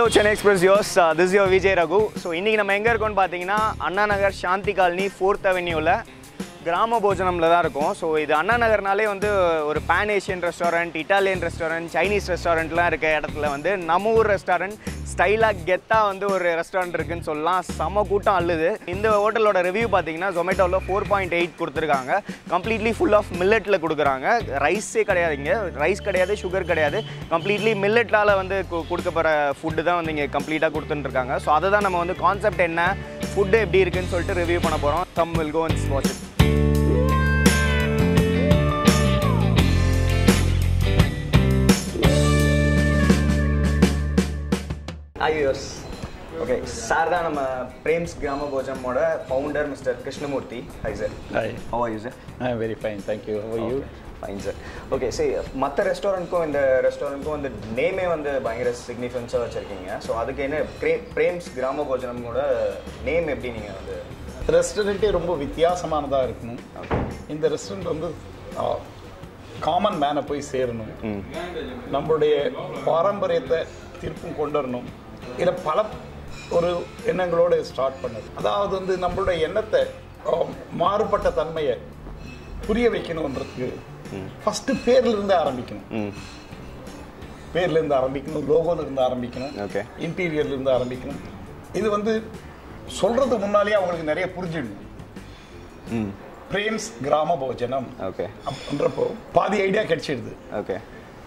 Hello Chennai express யோஸ் this yo Vijay Raghu so இன்றைக்கி நம்ம எங்கே இருக்கோம்னு பார்த்தீங்கன்னா அண்ணா நகர் சாந்தி காலனி ஃபோர்த் அவென்யூவில் கிராம போஜனமில் தான் இருக்கும். ஸோ இது அண்ணா நகர்னாலே வந்து ஒரு pan Asian restaurant Italian restaurant Chinese ரெஸ்டாரண்ட்லாம் இருக்க இடத்துல வந்து நம்ம ஊர் ரெஸ்டாரண்ட் ஸ்டைலாக கெத்தாக வந்து ஒரு ரெஸ்டாரண்ட் இருக்குன்னு சொல்லலாம். செம கூட்டம் அள்ளுது. இந்த ஹோட்டலோட ரிவ்யூ பார்த்தீங்கன்னா ஜொமேட்டோவில் ஃபோர் பாயிண்ட் எயிட் கொடுத்துருக்காங்க. கம்ப்ளீட்லி ஃபுல் ஆஃப் மில்லட்டில் கொடுக்குறாங்க. ரைஸே கிடையாது இங்கே. ரைஸ் கிடையாது சுகர் கிடையாது. கம்ப்ளீட்லி மில்லட்லால் வந்து கு- கொடுக்க போகிற ஃபுட்டு தான் வந்து இங்கே கம்ப்ளீட்டாக கொடுத்துட்டுருக்காங்க. ஸோ அதை தான் நம்ம வந்து கான்செப்ட் என்ன ஃபுட்டு எப்படி இருக்குன்னு சொல்லிட்டு ரிவ்யூ பண்ண போகிறோம் some will go and watch it ஐயோஸ் okay sir தான் நம்ம பிரேம்ஸ் கிராம போஜனமோட founder mister Krishnamurthy hi sir Hi, how are you sir very fine, thank you. How are you? Fine sir okay சரி மற்ற ரெஸ்டாரண்ட்க்கும் இந்த ரெஸ்டாரண்ட்க்கும் வந்து நேமே வந்து பயங்கர சிக்னிஃபிகன்ஸாக வச்சுருக்கீங்க. ஸோ அதுக்கு என்ன பிரே பிரேம்ஸ் கிராம போஜனமோட நேம் எப்படி நீங்கள் வந்து ரெஸ்டாரண்ட்டே ரொம்ப வித்தியாசமானதாக இருக்கணும். இந்த ரெஸ்டாரண்ட் வந்து காமன் மேனை போய் சேரணும். நம்மளுடைய பாரம்பரியத்தை திருப்பும் கொண்டு வரணும். இதில் பல ஒரு எண்ணங்களோடு ஸ்டார்ட் பண்ணது. அதாவது வந்து நம்மளுடைய எண்ணத்தை மாறுபட்ட தன்மையை புரிய வைக்கணுன்றதுக்கு ஃபஸ்ட்டு பேர்ல இருந்து ஆரம்பிக்கணும். ம். பேர்ல இருந்து ஆரம்பிக்கணும் லோகோல இருந்து ஆரம்பிக்கணும் ஓகே இன்டீரியர்ல இருந்து ஆரம்பிக்கணும். இது வந்து சொல்றது முன்னாலேயே அவங்களுக்கு நிறைய புரிஞ்சிடணும். பிரேம்ஸ் கிராம போஜனம் ஓகே அப்படின்றப்போ பாதி ஐடியா கிடைச்சிடுது. ஓகே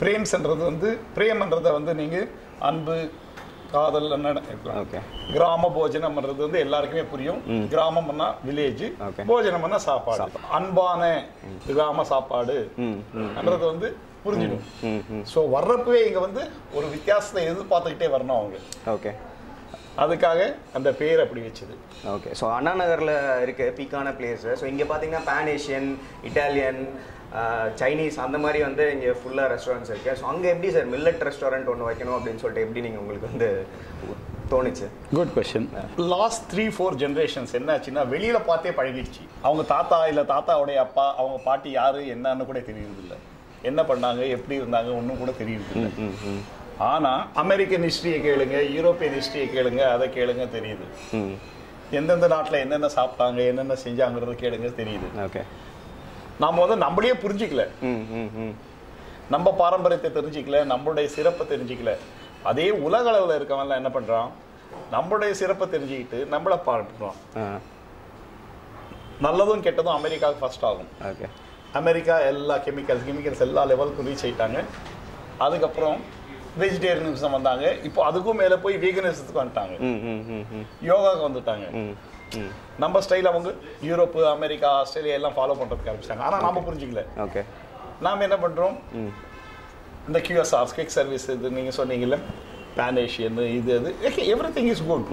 பிரேம்ஸ்ன்றது வந்து பிரேம்ன்றத வந்து நீங்க அன்பு காதல் கிராம போஜனம்ன்றது வந்து எல்லாருக்குமே புரியும். கிராமம்னா வில்லேஜ். போஜனம்னா சாப்பாடு. அன்பான கிராம சாப்பாடு. என்றது வந்து புரிஞ்சிடும். ஸோ வர்றப்பவே இங்க வந்து ஒரு வித்தியாசத்தை எதிர்பார்த்துக்கிட்டே வரணும் அவங்க. ஓகே அதுக்காக அந்த பேர் அப்படி வச்சது. ஓகே ஸோ அண்ணா நகரில் இருக்க பீக்கான பிளேஸு ஸோ இங்கே பார்த்தீங்கன்னா பேன் ஏஷியன் இட்டாலியன் சைனீஸ் அந்த மாதிரி வந்து இங்கே ஃபுல்லாக ரெஸ்டாரண்ட்ஸ் இருக்குது ஸோ அங்கே எப்படி சார் மில்லட் ரெஸ்டாரண்ட் ஒன்று வைக்கணும் அப்படின்னு சொல்லிட்டு எப்படி நீங்கள் உங்களுக்கு வந்து தோணுச்சு? Good question last three four generations என்னாச்சுன்னா வெளியில பார்த்தே பழகிடுச்சு. அவங்க தாத்தா இல்ல தாத்தாவுடைய அப்பா அவங்க பாட்டி யாரு என்னன்னு கூட தெரியுது இல்ல என்ன பண்ணாங்க எப்படி இருந்தாங்க ஒன்றும் கூட தெரியுது இல்ல ம் ம். ஆனா அமெரிக்கன் ஹிஸ்டரியை கேளுங்க யூரோப்பியன் ஹிஸ்டரியை கேளுங்க அதை கேளுங்க தெரியுது. ம். எந்தெந்த நாட்டுல என்னென்ன சாப்பிட்டாங்க என்னென்ன செஞ்சாங்கிறது கேளுங்க தெரியுது. ஓகே நாம வந்து நம்மளையே புரிஞ்சிக்கல. ம் ம் ம். நம்ம பாரம்பரியத்தை தெரிஞ்சிக்கல நம்மளுடைய சிறப்பை தெரிஞ்சிக்கல. அதே உலக அளவில் இருக்கவன்லாம் என்ன பண்றான்? நம்மளுடைய சிறப்பை தெரிஞ்சுக்கிட்டு நம்மளை பாராட்டுறான். ஆ. நல்லதும் கெட்டதும் அமெரிக்காவுக்கு ஃபர்ஸ்ட் ஆகும். ஓகே. அமெரிக்கா எல்லா கெமிக்கல்ஸ் கெமிக்கல்ஸ் எல்லா லெவலுக்கும் ரீச் ஆயிட்டாங்க. அதுக்கப்புறம் வெஜிடேரியனிசம் வந்தாங்க. இப்போ அதுக்கும் மேலே போய் வீகனிசத்துக்கு வந்துட்டாங்க. யோகாவுக்கு வந்துட்டாங்க. நம்ம ஸ்டைல் அவங்க யூரோப்பு அமெரிக்கா ஆஸ்திரேலியா எல்லாம் ஃபாலோ பண்றதுக்கு ஆரம்பிச்சிட்டாங்க. ஆனால் நாம புரிஞ்சிக்கல. ஓகே நாம என்ன பண்றோம்? ம். இந்த கியூஎஸ்ஆர் குவிக் சர்வீஸ் இது நீங்க சொன்னீங்கல்ல பேன் ஏஷியன் இது அது. Everything is good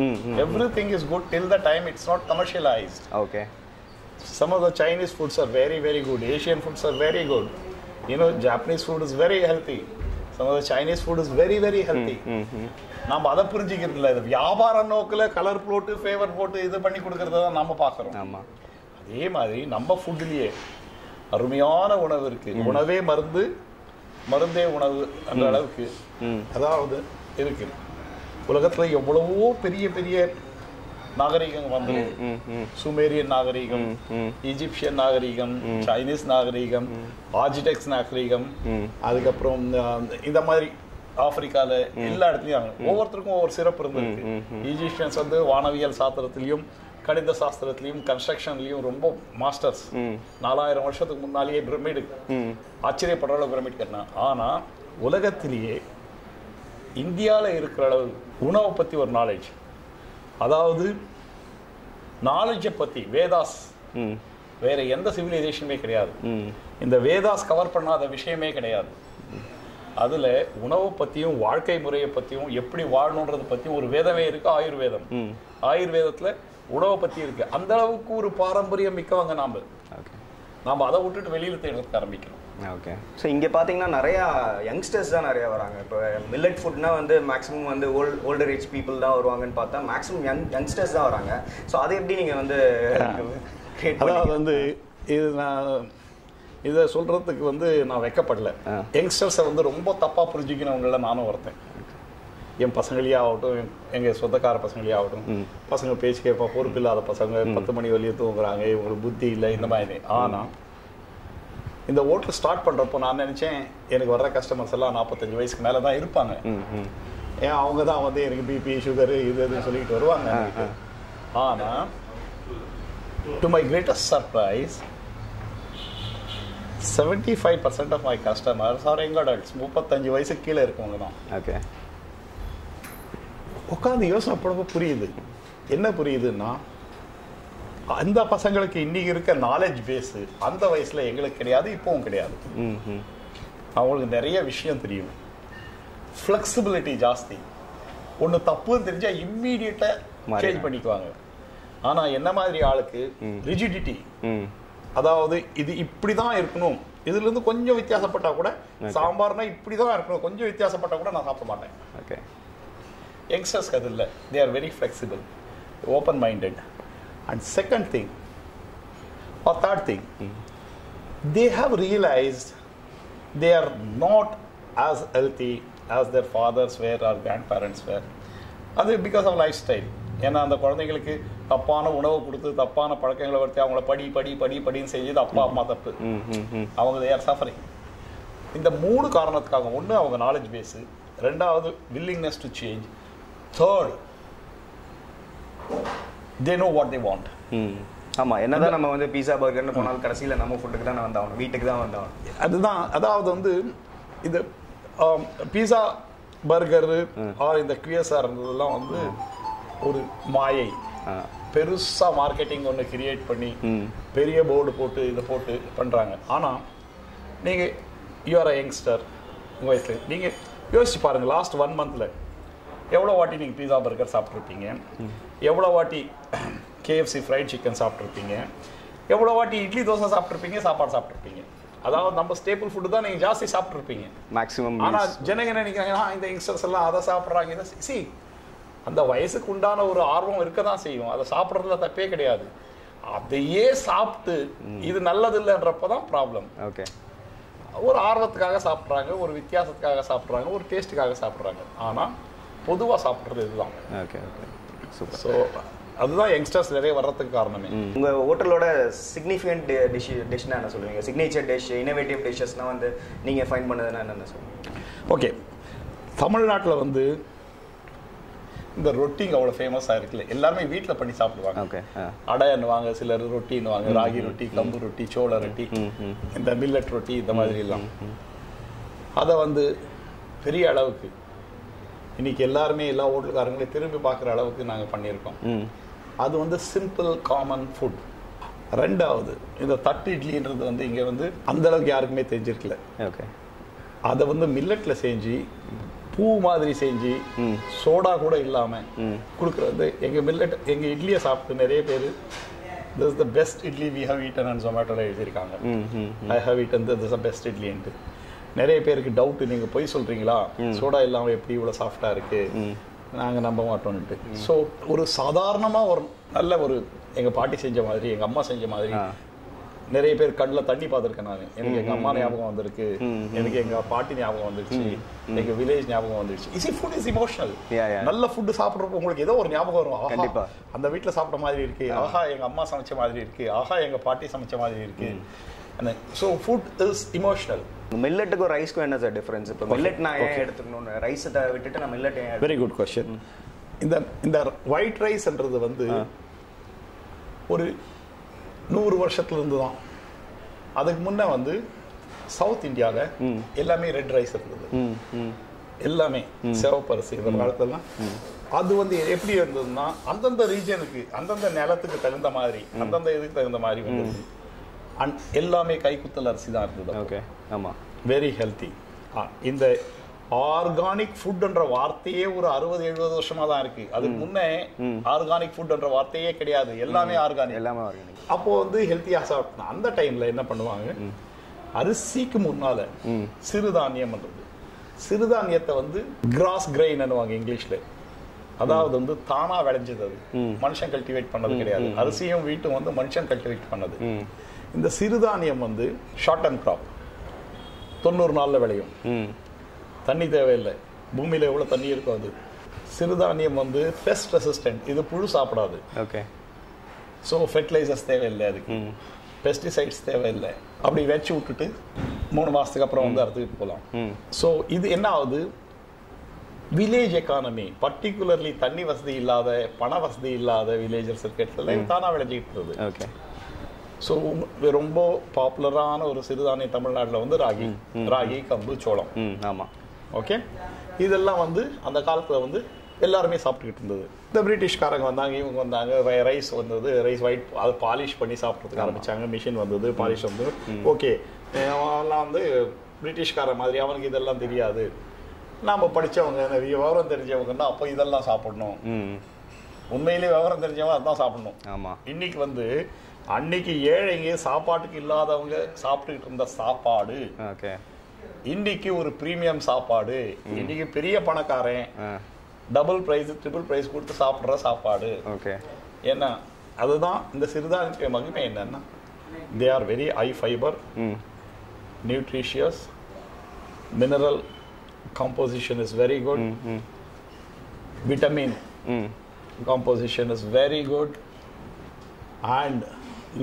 everything is good till the time it's not commercialised okay some of the Chinese foods are very, very good. Asian foods are very good. You know, Japanese food is very healthy. Some of the Chinese food is very, very healthy. ம் ம் நம்ம அதை புரிஞ்சுக்கிறது இல்லை இது வியாபார நோக்கில் colour போட்டு ஃபேவர் போட்டு இது பண்ணி கொடுக்கறத தான் நம்ம பார்க்குறோம். ஆமாம் அதே மாதிரி நம்ம ஃபுட்லேயே அருமையான உணவு இருக்கு. உணவே மருந்து மருந்தே உணவு அந்த அளவுக்கு அதாவது இருக்கு. உலகத்துல எவ்வளவோ பெரிய பெரிய நாகரிகம் வந்து சுமேரியன் நாகரிகம் ஈஜிப்சியன் நாகரிகம் சைனீஸ் நாகரிகம் ஆர்ஜிடெக்ஸ் நாகரிகம். அதுக்கப்புறம் இந்த மாதிரி ஆப்பிரிக்கால எல்லா இடத்துலயும் ஒவ்வொருத்தருக்கும் ஒவ்வொரு சிறப்பு இருந்திருக்கு ஈஜிப்சியன்ஸ் வந்து வானவியல் சாஸ்திரத்திலையும் கணித சாஸ்திரத்திலையும் கன்ஸ்ட்ரக்ஷன்லயும் ரொம்ப மாஸ்டர்ஸ் நாலாயிரம் வருஷத்துக்கு முன்னாலேயே பிரமிடு. ஆச்சரியப்படுற அளவு பிரமிட் கட்டினா? ஆனா உலகத்திலேயே இந்தியால இருக்கிற அளவு உணவை பத்தி ஒரு நாலேஜ் அதாவது நாலேஜை பத்தி வேதாஸ் ம். வேற எந்த சிவிலைசேஷனுமே கிடையாது. இந்த வேதாஸ் கவர் பண்ணாத விஷயமே கிடையாது. அதுல உணவை பத்தியும் வாழ்க்கை முறையை பத்தியும் எப்படி வாழணுன்றத பத்தியும் ஒரு வேதமே இருக்கு ஆயுர்வேதம். ஆயுர்வேதத்துல உணவை பத்தி இருக்கு. அந்த அளவுக்கு ஒரு பாரம்பரியம் மிக்கவங்க நாம. நாம அதை விட்டுட்டு வெளியில தேடுறதுக்கு ஆரம்பிக்கிறோம். ஓகே ஸோ இங்கே பார்த்தீங்கன்னா நிறையா யங்ஸ்டர்ஸ் தான் நிறையா வராங்க. இப்போ மில்லட் ஃபுட்னா வந்து மேக்ஸிமம் வந்து ஓல்ட் ஓல்டர் ஏஜ் பீப்புள் தான் வருவாங்கன்னு பார்த்தா மேக்ஸிமம் யங் யங்ஸ்டர்ஸ் தான் வராங்க. ஸோ அதை எப்படி நீங்கள் வந்து அதாவது? வந்து இது நான் இதை சொல்றதுக்கு வந்து நான் வெக்கப்படல. யங்ஸ்டர்ஸை வந்து ரொம்ப தப்பா புரிஞ்சுக்கிறவங்கள நானும் ஒருத்தன். என் பசங்களே ஆகட்டும் என்- எங்க சொந்தக்கார பசங்களே ஆகட்டும். பசங்க பேச்சு கேட்பா பொறுப்பு இல்லாத பசங்க பத்து மணி வரையும் தூங்குறாங்க இவங்களுக்கு புத்தி இல்லை இந்த மாதிரி. ஆனா இந்த ஓட்டல் ஸ்டார்ட் பண்றப்போ நான் நினைச்சேன் எனக்கு வர்ற கஸ்டமர்ஸ் எல்லாம் நாற்பத்தஞ்சு வயசுக்கு மேல தான் இருப்பாங்க ஏன் அவங்க தான் வந்து எனக்கு பிபி சுகர் இது இதுன்னு சொல்லிட்டு வருவாங்க எனக்கு. ஆனா to my greatest surprise seventy five percent of my customers are young adults முப்பத்தஞ்சு வயசுக்கு கீழே இருக்கவங்க தான். ஓகே உட்காந்து யோசனை பண்ணப்போ புரியுது. என்ன புரியுதுன்னா அந்த பசங்களுக்கு இன்னைக்கு இருக்க நாலேஜ் பேஸ் அந்த வயசுல எங்களுக்கு கிடையாது இப்பவும் கிடையாது. அவங்களுக்கு நிறைய விஷயம் தெரியும். ஃப்ளெக்சிபிலிட்டி ஜாஸ்தி. ஒன்று தப்புன்னு தெரிஞ்சா இம்மீடியட்டாக. சேஞ்ச் பண்ணிக்குவாங்க. ஆனா என்ன மாதிரி ஆளுக்கு? ரிஜிடிட்டி அதாவது இது இப்படி தான் இருக்கணும். இதுல இருந்து கொஞ்சம் வித்தியாசப்பட்டா கூட சாம்பார்னா இப்படி தான் இருக்கணும். கொஞ்சம் வித்தியாசப்பட்டா கூட நான் சாப்பிட மாட்டேன். ஓகே யங்ஸ்டர்ஸ்க்கு அது இல்லை. They are very flexible open minded and second thing or third thing they have realised they are not as healthy as their fathers were or grandparents were அது பிகாஸ் ஆஃப் லைஃப் ஸ்டைல் ஏன்னா அந்த குழந்தைங்களுக்கு தப்பான உணவு கொடுத்து தப்பான பழக்கங்களை வச்சு அவங்கள படி படி படி படின்னு செஞ்சது அப்பா அம்மா தப்பு. அவங்க தே ஆர் சஃபரிங் இந்த மூணு காரணத்துக்காக ஒன்று அவங்க நாலேஜ் பேஸு ரெண்டாவது willingness to change third they know what they want ம். ஆமா என்னதான் நம்ம வந்து பீஸா பர்கர்னு போனாலும் கடைசியில நம்ம ஃபுட்டுக்கு தான் வந்தாகணும் வீட்டுக்கு தான் வந்தாகணும் அதுதான் அதாவது வந்து இந்த பீஸா பர்கரு ஆர் இந்த கியூஎஸ்ஆர் இருந்ததெல்லாம் வந்து ஒரு மாயை. ஆ. பெருசா மார்க்கெட்டிங் ஒன்று கிரியேட் பண்ணி பெரிய போர்டு போட்டு இதை போட்டு பண்றாங்க. ஆனா நீங்க யூஆர் அ யங்ஸ்டர் உங்க வயசுல. நீங்க யோசிச்சு பாருங்க லாஸ்ட் ஒன் மந்த்ல எவ்வளோ வாட்டி நீங்க பீஸா பர்கர் சாப்பிட்ருப்பீங்க எவ்வளோ வாட்டி கேஎஃப்சி ஃப்ரைட் சிக்கன் சாப்பிட்ருப்பீங்க எவ்வளோ வாட்டி இட்லி தோசை சாப்பிட்ருப்பீங்க சாப்பாடு சாப்பிட்ருப்பீங்க அதாவது நம்ம ஸ்டேபிள் ஃபுட்டு தான் நீங்க ஜாஸ்தி சாப்பிட்ருப்பீங்க மேக்ஸிமம் ஆனா ஜனங்க நினைக்கிறாங்கன்னா இந்த யங்ஸ்டர்ஸ் எல்லாம் அதை சாப்பிட்றாங்க இதை சி அந்த வயசுக்கு உண்டான ஒரு ஆர்வம் இருக்க தான் செய்யும். அதை சாப்பிட்றதுல தப்பே கிடையாது. அதையே சாப்பிட்டு இது நல்லது இல்லைன்றப்ப தான் ப்ராப்ளம் ஓகே ஒரு ஆர்வத்துக்காக சாப்பிட்றாங்க ஒரு வித்தியாசத்துக்காக சாப்பிட்றாங்க ஒரு டேஸ்ட்டுக்காக சாப்பிட்றாங்க. ஆனா பொதுவா சாப்பிட்றது இதுதான். ஓகே ஓகே சூப்பர் ஸோ அதுதான் யங்ஸ்டர்ஸ் நிறைய வர்றதுக்கு காரணமே. உங்க ஹோட்டலோட சிக்னிஃபிகண்ட் டிஷ் டிஷ்னா என்ன சொல்லுவீங்க? சிக்னேச்சர் டிஷ் இனோவேட்டிவ் டிஷ்ஷஸ்லாம் வந்து நீங்க ஃபைண்ட் பண்ணதுன்னா என்னென்ன சொல்லுவீங்க? ஓகே தமிழ்நாட்டுல வந்து இந்த ரொட்டிங்க அவ்வளோ ஃபேமஸாக இருக்குல்ல. எல்லாமே வீட்டில் பண்ணி சாப்பிடுவாங்க. ஓகே ஆ. அடைன்னுவாங்க சிலர் ரொட்டின்னுவாங்க ராகி ரொட்டி கம்பு ரொட்டி சோள ரொட்டி இந்த மில்லட் ரொட்டி இந்த மாதிரி எல்லாம் அதை வந்து பெரிய அளவுக்கு இன்னைக்கு எல்லாருமே எல்லா ஹோட்டல்காரங்களையும் திரும்பி பார்க்குற அளவுக்கு நாங்கள் பண்ணியிருக்கோம். அது வந்து சிம்பிள் காமன் ஃபுட் ரெண்டாவது இந்த தட்டு இட்லின்றது வந்து இங்கே வந்து அந்த அளவுக்கு யாருக்குமே தெரிஞ்சிருக்கல. ஓகே. அதை வந்து மில்லட்ல செஞ்சு பூ மாதிரி செஞ்சு. சோடா கூட இல்லாமல் கொடுக்குறது. எங்கள் மில்லட் எங்கள் இட்லியை சாப்பிட்டு நிறைய பேர் this the best idli we have eaten and ஜொமேட்டோவில் எழுதியிருக்காங்க. I have eaten this the best இட்லின்ட்டு. நிறைய பேருக்கு டவுட் நீங்கள் பொய் சொல்கிறீங்களா சோடா இல்லாமல் எப்படி இவ்வளோ சாஃப்டாக இருக்கு? ம். நாங்கள் நம்ப மாட்டோம்னுட்டு. ஸோ ஒரு சாதாரணமாக ஒரு நல்ல ஒரு எங்கள் பாட்டி செஞ்ச மாதிரி எங்கள் அம்மா செஞ்ச மாதிரி நிறைய பேர் கண்ணில் தண்ணி பார்த்துருக்கேன் நான். எனக்கு எங்க அம்மா ஞாபகம் வந்திருக்கு. எனக்கு எங்க பாட்டி ஞாபகம் வந்துருச்சு. எங்க வில்லேஜ் ஞாபகம் வந்துருச்சு. இசி ஃபுட் இஸ் இமோஷனல். நல்ல ஃபுட் சாப்பிட்றப்போ உங்களுக்கு ஏதோ ஒரு ஞாபகம் வரும். ஆஹா, கண்டிப்பா. அந்த வீட்ல சாப்பிட்ட மாதிரி இருக்கு. ஆஹா எங்க அம்மா சமைச்ச மாதிரி இருக்கு. ஆஹா எங்க பாட்டி சமைச்ச மாதிரி இருக்கு. ஸோ ஃபுட் இஸ் இமோஷனல் மில்லட்டுக்கும் ரைஸ்க்கும் என்ன சார் டிஃபரன்ஸ் இப்போ மில்லட் நான் ஏன் எடுத்துக்கணும்னு? ரைஸை விட்டுட்டு நான் மில்லட் ஏன் வெரி குட் கொஸ்டின் இந்த இந்த ஒயிட் ரைஸ்ன்றது வந்து ஒரு நூறு வருஷத்துல இருந்து தான். அதுக்கு முன்ன வந்து சவுத் இந்தியாவில் எல்லாமே ரெட் ரைஸ் இருந்தது. எல்லாமே சிவப்பரிசி இந்த காலத்துலாம் அது வந்து எப்படி இருந்ததுன்னா அந்தந்த ரீஜனுக்கு அந்தந்த நிலத்துக்கு தகுந்த மாதிரி அந்தந்த இதுக்கு தகுந்த மாதிரி வந்தது. அண்ட் எல்லாமே கைக்குத்தல் அரிசி தான் இருந்தது ஓகே ஆமா. வெரி ஹெல்த்தி இந்த ஆர்கானிக் ஃபுட்ன்ற வார்த்தையே ஒரு அறுபது எழுபது வருஷமா தான் இருக்கு. அதுக்கு முன்னே ஆர்கானிக் ஃபுட்ன்ற வார்த்தையே கிடையாது. எல்லாமே ஆர்கானிக் எல்லாமே ஆர்கானிக் அப்போ வந்து ஹெல்த்தியா சாப்பிட்டோம் அந்த டைம்ல என்ன பண்ணுவாங்க? அரிசிக்கு முன்னால சிறுதானியம்ன்றது சிறுதானியத்தை வந்து கிராஸ் கிரெயின்னுவாங்க இங்கிலீஷ்ல. அதாவது வந்து தானா விளைஞ்சது அது. மனுஷன் கல்டிவேட் பண்ணது கிடையாது. அரிசியும் வீட்டும் வந்து மனுஷன் கல்டிவேட் பண்ணது. இந்த சிறுதானியம் வந்து ஷார்ட் அண்ட் கிராப் தொண்ணூறு நாள்ல விளையும். தண்ணி தேவையில்லை. பூமியில எவ்வளவு தண்ணி இருக்கோ அது. சிறுதானியம் வந்து பெஸ்ட் ரெசிஸ்டன்ட் இது புழு சாப்பிடாது. ஓகே ஸோ ஃபெர்டிலைசர்ஸ் தேவையில்லை அதுக்கு. பெஸ்டிசைட்ஸ் தேவையில்லை. அப்படி வச்சு விட்டுட்டு மூணு மாதத்துக்கு அப்புறம் வந்து அறுத்துக்கிட்டு போகலாம். ஸோ இது என்ன ஆகுது? வில்லேஜ் எக்கானமி பர்டிகுலர்லி தண்ணி வசதி இல்லாத பண வசதி இல்லாத வில்லேஜர்ஸ் இருக்க இடத்துல இது தானாக விளைஞ்சிக்கிட்டு இருக்குது. ஓகே ஸோ ரொம்ப பாப்புலரான ஒரு சிறுதானியம் தமிழ்நாட்டில் வந்து ராகி. ராகி கம்பு சோளம். ஆமாம் ஓகே இதெல்லாம் வந்து அந்த காலத்தில் வந்து எல்லாருமே சாப்பிட்டுக்கிட்டு இருந்தது. இந்த பிரிட்டிஷ்காரங்க வந்தாங்க இவங்க வந்தாங்க ரைஸ் வந்தது ரைஸ் ஒயிட் அதை பாலிஷ் பண்ணி சாப்பிட்றதுக்கு ஆரம்பிச்சாங்க மிஷின் வந்தது பாலிஷ் வந்து. ஓகே அவன்லாம் வந்து பிரிட்டிஷ்கார மாதிரி அவனுக்கு இதெல்லாம் தெரியாது. நாம் படித்தவங்க விவரம் தெரிஞ்சவங்கன்னா அப்போ இதெல்லாம் சாப்பிடணும். ம். உண்மையிலே விவரம் தெரிஞ்சவங்க அதான் சாப்பிடணும். ஆமாம் இன்னைக்கு வந்து அன்னைக்கு ஏழைங்க சாப்பாட்டுக்கு இல்லாதவங்க சாப்பிட்டுக்கிட்டு இருந்த சாப்பாடு. ஓகே. இன்னைக்கு ஒரு பிரீமியம் சாப்பாடு. இன்னைக்கு பெரிய பணக்காரன் டபுள் பிரைஸ் ட்ரிபிள் பிரைஸ் கொடுத்து சாப்பிட்ற சாப்பாடு. ஓகே. ஏன்னா அதுதான் இந்த சிறுதானியத்தின் மகிமை என்னன்னா they are very high fibre hmm. Nutritious mineral composition is very good vitamin hmm. Composition is very good and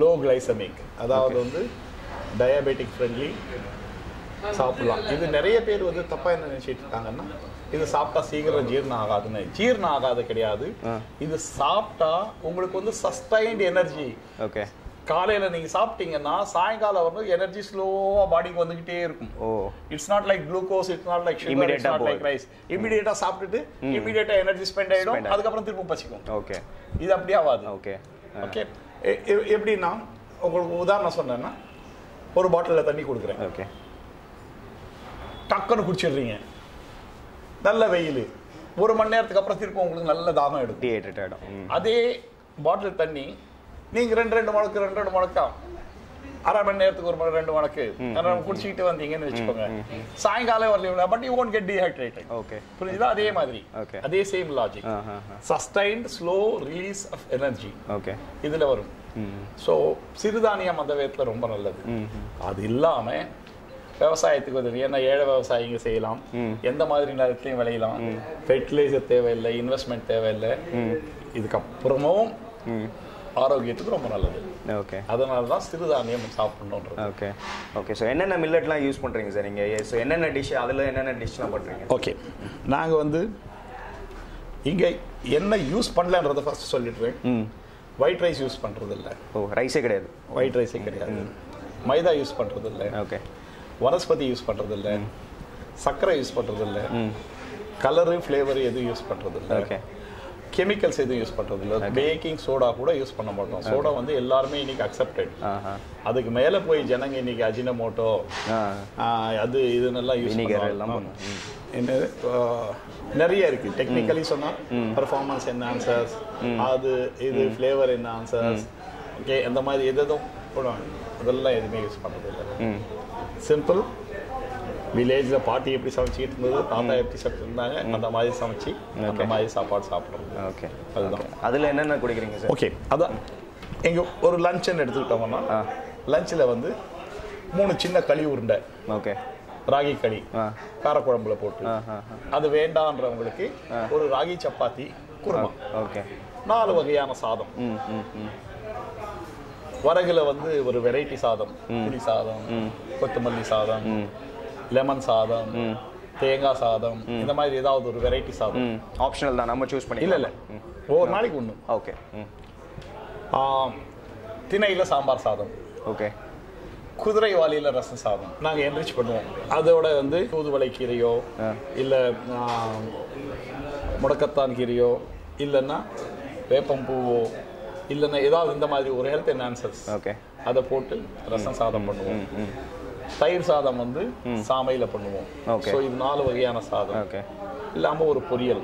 low glycaemic அதாவது வந்து டயபெட்டிக் ஃப்ரெண்ட்லி சாப்பிடலாம். இது நிறைய பேர் வந்து தப்பா என்ன நினைச்சிட்டு இருக்காங்கன்னா இது சாப்பிட்டா சீக்கிரம் ஜீரணம் ஆகாதுன்னு. ஜீரணம் ஆகாது கிடையாது. இது சாப்பிட்டா உங்களுக்கு வந்து சஸ்டைன்ட் எனர்ஜி ஓகே காலையில நீங்க சாப்பிட்டீங்கன்னா சாயங்காலம் வந்து எனர்ஜி ஸ்லோவா பாடிக்கு வந்துகிட்டே இருக்கும். ஓ. It's not like glucose it's not like it's not like. Rice இமிடியேட்டா சாப்பிட்டுட்டு இமிடியேட்டா எனர்ஜி ஸ்பெண்ட் ஆயிடும். அதுக்கப்புறம் திரும்ப பசிக்கும். ஓகே இது அப்படி ஆகாது. ஓகே ஓகே எப்படின்னா உங்களுக்கு உதாரணம் சொன்னேன்னா ஒரு பாட்டிலில் தண்ணி கொடுக்குறேன். ஓகே. டக்குன்னு குடிச்சிடுறீங்க. நல்ல வெயில். ஒரு மணி நேரத்துக்கு அப்புறம் திரும்ப உங்களுக்கு நல்ல தாகம் எடுக்கும். அதே பாட்டில் தண்ணி நீங்க ரெண்டு ரெண்டு முழக்கு ரெண்டு ரெண்டு முழக்கா? அரை மணி நேரத்துக்கு ஒரு மணி ரெண்டு அதனால குடிச்சிக்கிட்டு வந்தீங்கன்னு வச்சுக்கோங்க. சாயங்காலம் வரல but you won't get dehydrated okay புரிஞ்சுதா? அதே மாதிரி. அதே same logic sustained slow release of energy okay இதுல வரும். ஸோ சிறுதானியம் அந்த விதத்தில் ரொம்ப நல்லது. அது இல்லாம விவசாயத்துக்கு உதவி. ஏன்னா ஏழை விவசாயிங்க செய்யலாம். எந்த மாதிரி நேரத்துலையும் விளையலாம். ஃபெர்டிலைசர் தேவையில்லை இன்வெஸ்ட்மெண்ட் தேவையில்லை. இதுக்கப்புறமும் ஆரோக்கியத்துக்கு ரொம்ப நல்லது. ஓகே அதனால தான் சிறுதானியம் சாப்பிடணுன்றது. ஓகே ஓகே ஸோ என்னென்ன மில்லட்லாம் யூஸ் பண்ணுறீங்க சார் நீங்கள் ஸோ என்னென்ன டிஷ் அதில் என்னென்ன டிஷ்லாம் பண்ணுறீங்க ஓகே நாங்கள் வந்து இங்கே என்ன யூஸ் பண்ணலன்றதை ஃபர்ஸ்ட் சொல்லிடுறேன். ம். ஒயிட் ரைஸ் யூஸ் பண்ணுறது இல்லை ஓ ரைஸே கிடையாது. ஒயிட் ரைஸே கிடையாது. மைதா யூஸ் பண்ணுறது இல்லை ஓகே வனஸ்பதி யூஸ் பண்ணுறது இல்லை சர்க்கரை யூஸ் பண்ணுறது இல்லை ம். கலரு ஃப்ளேவர் எதுவும் யூஸ் பண்ணுறது இல்லை ஓகே கெமிக்கல்ஸ் எதுவும் யூஸ் பண்ணுறது இல்லை பேக்கிங் சோடா கூட யூஸ் பண்ண மாட்டோம். சோடா வந்து எல்லாருமே இன்னைக்கு அக்செப்டட் அதுக்கு மேலே போய் ஜனங்க இன்னைக்கு அஜினமோட்டோ அது யூஸ் Vinegar பண்ணுவாங்க எல்லாம் ஆமா. என்னது நிறைய இருக்கு. டெக்னிக்கலி சொன்னா பெர்ஃபார்மன்ஸ் என்ஹான்சர்ஸ் அது இது ஃப்ளேவர் என்ஹான்சர்ஸ் ஓகே இந்த மாதிரி எது எதுவும் போடுவாங்க அதெல்லாம் எதுவுமே யூஸ் பண்ணுறது இல்லை ம். சிம்பிள் வில்லேஜில் பாட்டி எப்படி சமைச்சிக்கிட்டு இருந்தது தாத்தா எப்படி சாப்பிட்டு இருந்தாங்க அந்த மாதிரி சமைச்சு அந்த மாதிரி சாப்பாடு சாப்பிட்றது ஓகே. அதுதான். அதில் என்னென்ன குடிக்கிறீங்க சார்? ஓகே. அதான் எங்க ஒரு லஞ்சுன்னு எடுத்துக்கிட்டோம்னா லஞ்சில் வந்து மூணு சின்ன களி உருண்டை. ஓகே. ராகி களி காரக்குழம்புல போட்டு. அது வேண்டான்றவங்களுக்கு ஒரு ராகி சப்பாத்தி குருமா. ஓகே. நாலு வகையான சாதம். ம் ம் ம். வரகுல வந்து ஒரு வெரைட்டி சாதம். புளி சாதம் கொத்தமல்லி சாதம் லெமன் சாதம் தேங்காய் சாதம் இந்த மாதிரி ஏதாவது ஒரு வெரைட்டி சாதம். ஆப்ஷனல் தான் நம்ம சூஸ் பண்ணி இல்ல இல்ல. ஒவ்வொரு நாளைக்கு ஒன்று ஓகே திணையில சாம்பார் சாதம். ஓகே குதிரைவாலியில் ரசம் சாதம். நாங்கள் என்ரிச் பண்ணுவோம். அதோட வந்து தூதுவளை கீரையோ. இல்லை முடக்கத்தான் கீரையோ இல்லைன்னா வேப்பம்பூவோ இல்லைன்னா ஏதாவது இந்த மாதிரி ஒரு ஹெல்த் என்ஹான்சர்ஸ் ஓகே அதை போட்டு ரசம் சாதம் பண்ணுவோம். தயிர் சாதம் வந்து சாமையில பண்ணுவோம். ஸோ இது நாலு வகையான சாதம். ஓகே. இல்லாம ஒரு பொரியல்.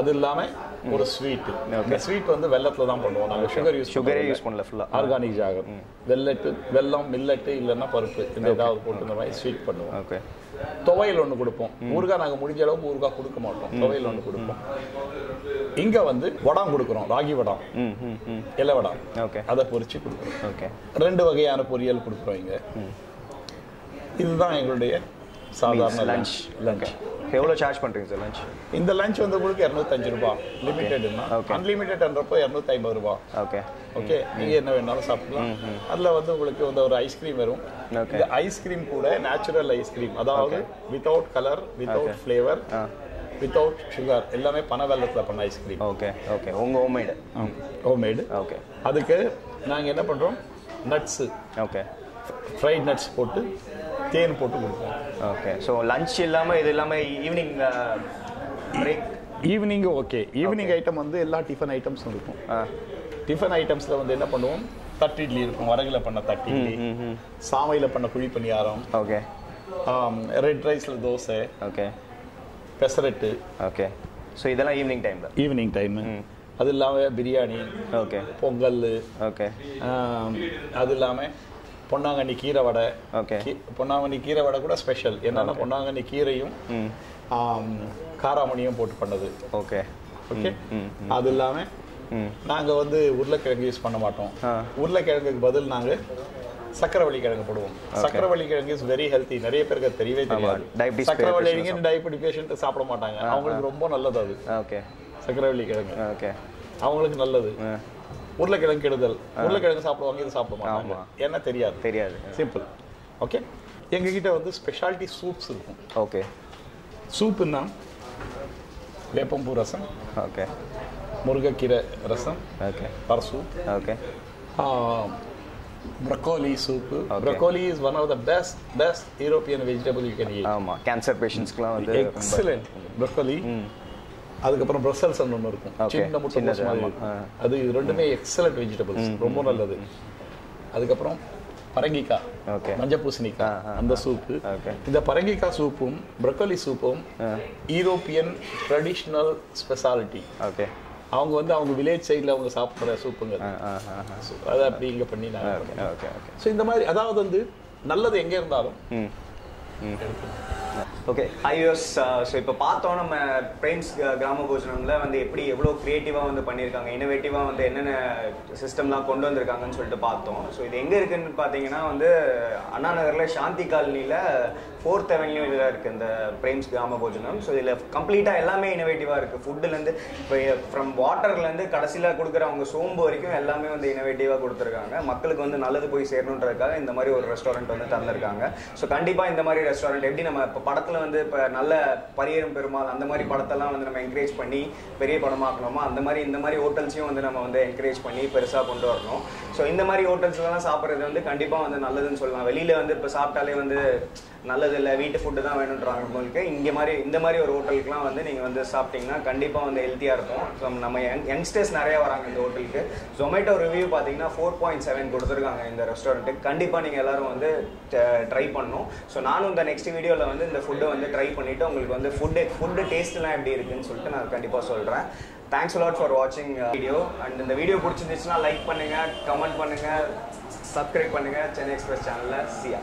அது இல்லாம ஒரு ஸ்வீட் இந்த ஸ்வீட் வந்து வெள்ளத்துல தான் பண்ணுவோம். நாங்கள் சுகர் யூஸ் சுகரே யூஸ் பண்ணல ஃபுல்லாக ஆர்கானிக் ஜாகர் வெள்ளட்டு வெல்லம் மில்லட்டு இல்லைன்னா பருப்பு. இந்த ஏதாவது போட்டு இந்த மாதிரி ஸ்வீட் பண்ணுவோம். ஓகே துவையல் ஒன்று கொடுப்போம். ஊறுகாய் நாங்கள் முடிஞ்ச அளவுக்கு ஊறுகாய் கொடுக்க மாட்டோம். துவையல் ஒன்று கொடுப்போம். இங்க வந்து வடம் கொடுக்குறோம். ராகி வடம். இலை வடம். ஓகே அதை பொரிச்சு கொடுக்குறோம். ஓகே ரெண்டு வகையான பொரியல் கொடுக்குறோம் இங்க. இதுதான் எங்களுடைய சாதாரண லஞ்ச் லஞ்ச் எவ்வளோ சார்ஜ் பண்ணுறீங்க சார் லஞ்ச் இந்த லஞ்ச் வந்து உங்களுக்கு இரநூத்தஞ்சு ரூபாய் லிமிட்டெட்னா. அன்லிமிட்டெட்ன்றப்போ இரநூத்தி ஐம்பது ரூபாய் ஓகே ஓகே நீங்க என்ன வேணாலும் சாப்பிடலாம் அதுல வந்து உங்களுக்கு வந்து ஒரு ஐஸ்கிரீம் வரும். இந்த ஐஸ்கிரீம் கூட நேச்சுரல் ஐஸ்கிரீம் அதாவது without colour without flavour without sugar எல்லாமே பனை வெள்ளத்துல பண்ண ஐஸ்கிரீம் ஓகே ஓகே உங்கள் ஹோம்மேடு ஹோம்மேடு ஓகே அதுக்கு நாங்க என்ன பண்றோம்? நட்ஸு ஓகே ஃப்ரைட் நட்ஸ் போட்டு தேன் போட்டு கொடுப்போம். ஓகே ஸோ லஞ்ச் இல்லாமல் இது இல்லாமல் evening break evening okay evening item வந்து எல்லா டிஃபன் ஐட்டம்ஸும் இருக்கும். டிஃபன் ஐட்டம்ஸ்ல வந்து என்ன பண்ணுவோம்? தட்டு இட்லி இருக்கும். வரகுல பண்ண தட்டு இட்லி. சாமையில பண்ண குழி பணியாரம். ஓகே ரெட் ரைஸ்ல dosa. Okay pesarattu. Okay so இதெல்லாம் ஈவினிங் டைமில் ஈவினிங் டைம் அது இல்லாம பிரியாணி ஓகே பொங்கல். ஓகே அது இல்லாம பொன்னாங்கண்ணி கீரை வடை. Okay. கீ- பொன்னாங்கண்ணி கீரை வடை கூட ஸ்பெஷல் என்னன்னா பொன்னாங்கண்ணி கீரையும் காராமணியும் போட்டு பண்ணது. ஓகே ஓகே அது இல்லாம ம். நாங்க வந்து உருளைக்கிழங்கு யூஸ் பண்ண மாட்டோம். உருளைக்கிழங்குக்கு பதில் நாங்க சக்கரவள்ளி கிழங்கு போடுவோம். சக்கரவள்ளி கிழங்கு இஸ் வெரி ஹெல்த்தி நிறைய பேருக்கு தெரியவே தெரியாது. சக்கரவள்ளி கிழங்கு டயபெட்டி பேஷண்ட் சாப்பிட மாட்டாங்க. அவங்களுக்கு ரொம்ப நல்லது அது. ஓகே சக்கரவள்ளி கிழங்கு ஓகே அவங்களுக்கு நல்லது. உருளைக்கிழங்கு கெடுதல். உருளைக்கிழங்கு சாப்பிடுவாங்க இது சாப்பிட மாட்டாங்க. என்ன தெரியாது. தெரியாது. சிம்பிள் ஓகே எங்ககிட்ட வந்து ஸ்பெஷாலிட்டி சூப்ஸ் இருக்கும். ஓகே சூப்புன்னா வேப்பம்பூ ரசம் ஓகே முருங்கைக்கீரை ரசம் okay per soup okay broccoli soup. Broccoli is one of the best best European vegetable you can eat ஆமாம் கேன்சர் பேஷண்ட்ஸ்க்குலாம் வந்து எக்ஸலண்ட் ப்ரக்கோலி அதுக்கப்புறம் பிரசல்ஸ் ஒன்று இருக்கும். சின்ன முட்டை சின்னது, மாதிரி ஆமா. இருக்கும். ஆ. அது இது ரெண்டுமே எக்ஸலண்ட் வெஜிடபிள்ஸ் ரொம்ப நல்லது. அதுக்கப்புறம் பரங்கிக்காய் ஓகே மஞ்சள் பூசணிக்காய் அந்த சூப்பு. இந்த பரங்கிக்காய் சூப்பும் ப்ரக்கோலி சூப்பும் யூரோப்பியன் ட்ரெடிஷ்னல் ஸ்பெஷாலிட்டி ஓகே அவங்க வந்து அவங்க வில்லேஜ் சைடில் அவங்க சாப்பிட்ற சூப்புங்க அதை. அப்படி இங்கே பண்ணி நான் ஓகே ஓகே ஸோ இந்த மாதிரி அதாவது வந்து நல்லது எங்கே இருந்தாலும் ம். ம். ஓகே ஐயோஸ் ஸோ இப்போ பார்த்தோம் நம்ம பிரேம்ஸ் uh, கிராம போஜனம்ல வந்து எப்படி எவ்வளோ க்ரியேட்டிவாக வந்து பண்ணியிருக்காங்க இனோவேட்டிவாக வந்து என்னென்ன சிஸ்டம்லாம் கொண்டு வந்திருக்காங்கன்னு சொல்லிட்டு பார்த்தோம். ஸோ இது எங்கே இருக்குன்னு பார்த்தீங்கன்னா வந்து அண்ணா நகரில் சாந்தி காலனியில் ஃபோர்த் அவென்யூ இதில் இருக்குது இந்த பிரேம்ஸ் கிராம போஜனம் ஸோ இதில் கம்ப்ளீட்டாக எல்லாமே இனோவேட்டிவாக இருக்குது ஃபுட்டுலேருந்து இப்போ ஃப்ரம் வாட்டர்லேருந்து கடைசியில் கொடுக்குற அவங்க சோம்பு வரைக்கும் எல்லாமே வந்து இனோவேட்டிவாக கொடுத்துருக்காங்க. மக்களுக்கு வந்து நல்லது போய் சேரணுன்றதுக்காக இந்த மாதிரி ஒரு ரெஸ்டாரண்ட் வந்து தந்திருக்காங்க ஸோ கண்டிப்பாக இந்த மாதிரி ரெஸ்டாரண்ட் எப்படி நம்ம இப்போ படத்தில் வந்து இப்போ நல்ல பரியரும் பெருமாள் அந்த மாதிரி படத்தெல்லாம் வந்து நம்ம என்கரேஜ் பண்ணி பெரிய படமாக்கணுமோ அந்த மாதிரி இந்த மாதிரி ஹோட்டல்ஸையும் வந்து நம்ம வந்து என்கரேஜ் பண்ணி பெருசாக கொண்டு வரணும். ஸோ இந்த மாதிரி ஹோட்டல்ஸ்லாம் சாப்பிட்றது வந்து கண்டிப்பாக வந்து நல்லதுன்னு சொல்லலாம். வெளியில் வந்து இப்போ சாப்பிட்டாலே வந்து நல்லது இல்லை வீட்டு ஃபுட்டு தான் வேணுன்றாங்க உங்களுக்கு. இங்கே மாதிரி இந்த மாதிரி ஒரு ஹோட்டலுக்குலாம் வந்து நீங்கள் வந்து சாப்பிட்டீங்கன்னா கண்டிப்பாக வந்து ஹெல்த்தியாக இருக்கும். ஸோ நம்ம யங் யங்ஸ்டர்ஸ் நிறையா வராங்க இந்த ஹோட்டலுக்கு ஜொமேட்டோ ரிவ்யூ பார்த்தீங்கன்னா ஃபோர் பாயிண்ட் செவன் கொடுத்துருக்காங்க இந்த ரெஸ்டாரண்ட்டுக்கு கண்டிப்பாக நீங்கள் எல்லோரும் வந்து ட்ரை பண்ணணும். ஸோ நானும் இந்த நெக்ஸ்ட் வீடியோவில் வந்து இந்த ஃபுட்டை வந்து ட்ரை பண்ணிவிட்டு உங்களுக்கு வந்து ஃபுட்டு ஃபுட்டு டேஸ்ட்லாம் எப்படி இருக்குதுன்னு சொல்லிட்டு நான் கண்டிப்பாக சொல்கிறேன் தேங்க்ஸ் லாட் ஃபார் வாட்சிங் வீடியோ அண்ட் இந்த வீடியோ பிடிச்சிருந்துச்சுன்னா லைக் பண்ணுங்கள் கமெண்ட் பண்ணுங்கள் சப்ஸ்கிரைப் பண்ணுங்கள் சென்னை எக்ஸ்பிரஸ் சேனலில் சியா